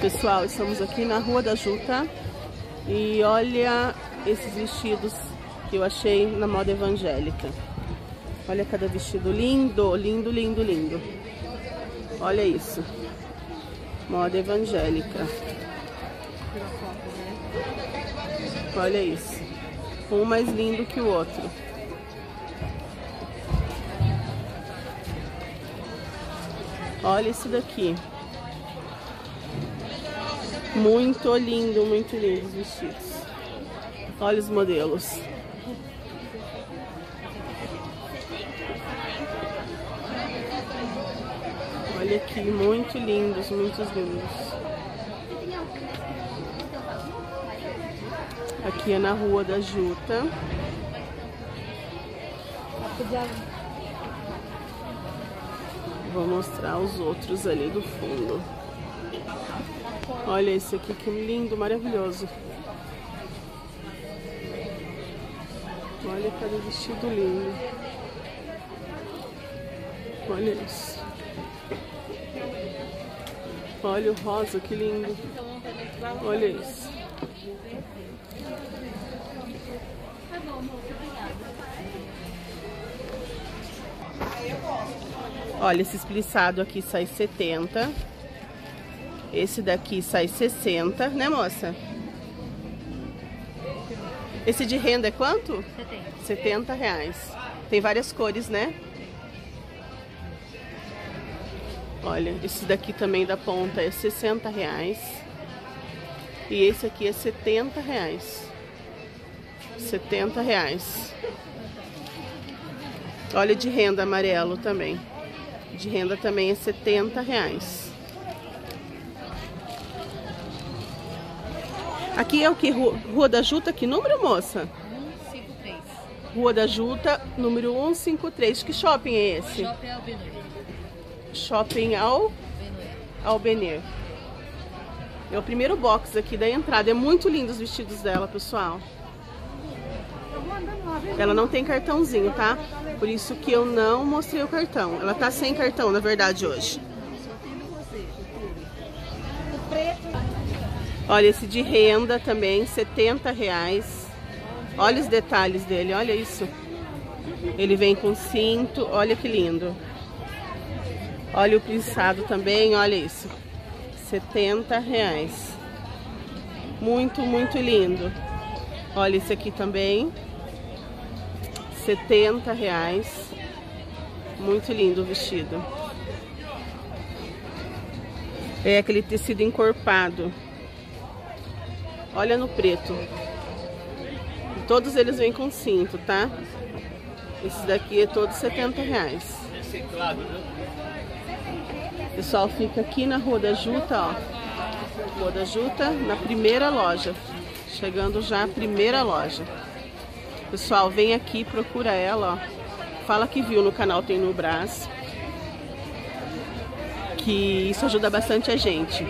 Pessoal, estamos aqui na Rua da Juta e olha esses vestidos que eu achei na moda evangélica. Olha cada vestido lindo, lindo, lindo, lindo. Olha isso. Moda evangélica. Olha isso. Um mais lindo que o outro. Olha esse daqui. Muito lindo, muito lindo os vestidos. Olha os modelos. Olha aqui, muito lindos, muito lindos. Aqui é na Rua da Juta. Vou mostrar os outros ali do fundo. Olha esse aqui, que lindo, maravilhoso. Olha cada vestido lindo. Olha isso. Olha o rosa, que lindo. Olha isso. Olha, esse espliçado aqui sai 70. Esse daqui sai 60, né moça? Esse de renda é quanto? 70. 70 reais. Tem várias cores, né? Olha, esse daqui também da ponta é 60 reais. E esse aqui é 70 reais. 70 reais. Olha de renda amarelo também. De renda também é 70 reais. Aqui é o que? Rua, Rua da Juta, que número, moça? 153. Rua da Juta, número 153. Que shopping é esse? Shopping Albenur. Shopping ao Benur. Albener. É o primeiro box aqui da entrada. É muito lindo os vestidos dela, pessoal. Ela não tem cartãozinho, tá? Por isso que eu não mostrei o cartão. Ela tá sem cartão, na verdade, hoje. Olha, esse de renda também, 70 reais. Olha os detalhes dele, olha isso. Ele vem com cinto, olha que lindo. Olha o prensado também, olha isso. 70 reais. Muito, muito lindo. Olha esse aqui também. 70 reais. Muito lindo o vestido. É aquele tecido encorpado. Olha no preto. Todos eles vêm com cinto, tá? Esse daqui é todo 70 reais. Pessoal, fica aqui na Rua da Juta, ó. Rua da Juta, na primeira loja. Chegando já a primeira loja. Pessoal, vem aqui, procura ela, ó. Fala que viu no canal Tem no Brás. Que isso ajuda bastante a gente.